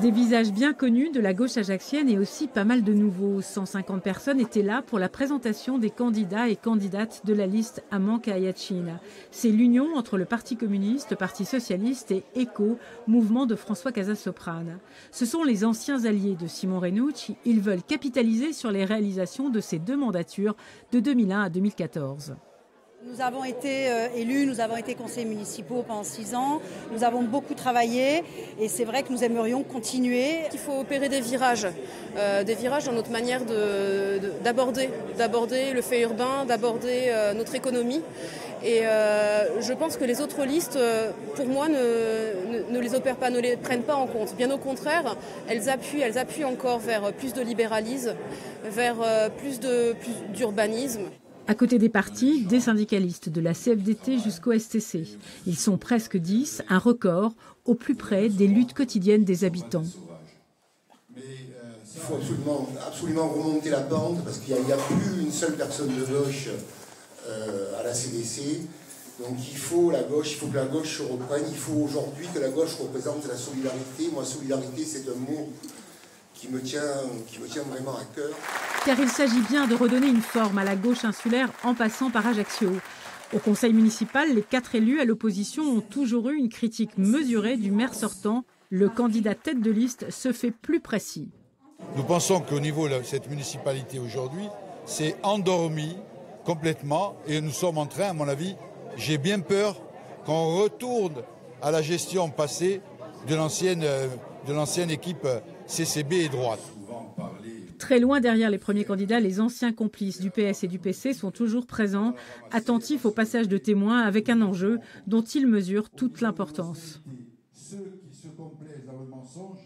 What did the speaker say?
Des visages bien connus de la gauche ajaxienne et aussi pas mal de nouveaux. 150 personnes étaient là pour la présentation des candidats et candidates de la liste Amanka Ayatchina. C'est l'union entre le Parti communiste, Parti socialiste et ECO, mouvement de François Casasoprane. Ce sont les anciens alliés de Simon Renucci. Ils veulent capitaliser sur les réalisations de ces deux mandatures de 2001 à 2014. Nous avons été euh, élus, nous avons été conseillers municipaux pendant six ans, nous avons beaucoup travaillé et c'est vrai que nous aimerions continuer. Il faut opérer des virages, euh, des virages dans notre manière d'aborder, d'aborder le fait urbain, d'aborder euh, notre économie. Et je pense que les autres listes, pour moi, ne, les opèrent pas, ne les prennent pas en compte. Bien au contraire, elles appuient, elles appuient encore vers plus de libéralisme, vers plus d'urbanisme. À côté des partis, des syndicalistes de la CFDT jusqu'au STC. Ils sont presque 10, un record, au plus près des luttes quotidiennes des habitants. Il faut absolument, remonter la pente parce qu'il n'y a, plus une seule personne de gauche euh, à la CDC. Donc il faut la gauche, il faut que la gauche se reprenne. Il faut aujourd'hui que la gauche représente la solidarité. Moi, solidarité, c'est un mot qui me tient vraiment à cœur. Car il s'agit bien de redonner une forme à la gauche insulaire en passant par Ajaccio. Au conseil municipal, les quatre élus à l'opposition ont toujours eu une critique mesurée du maire sortant. Le candidat tête de liste se fait plus précis. Nous pensons qu'au niveau de cette municipalité aujourd'hui, c'est endormi complètement et nous sommes en train, à mon avis, j'ai bien peur qu'on retourne à la gestion passée de l'ancienne, l'ancienne équipe CCB et droite. Très loin derrière les premiers candidats, les anciens complices du PS et du PC sont toujours présents, attentifs au passage de témoins avec un enjeu dont ils mesurent toute l'importance. Ceux qui se complaisent mensonge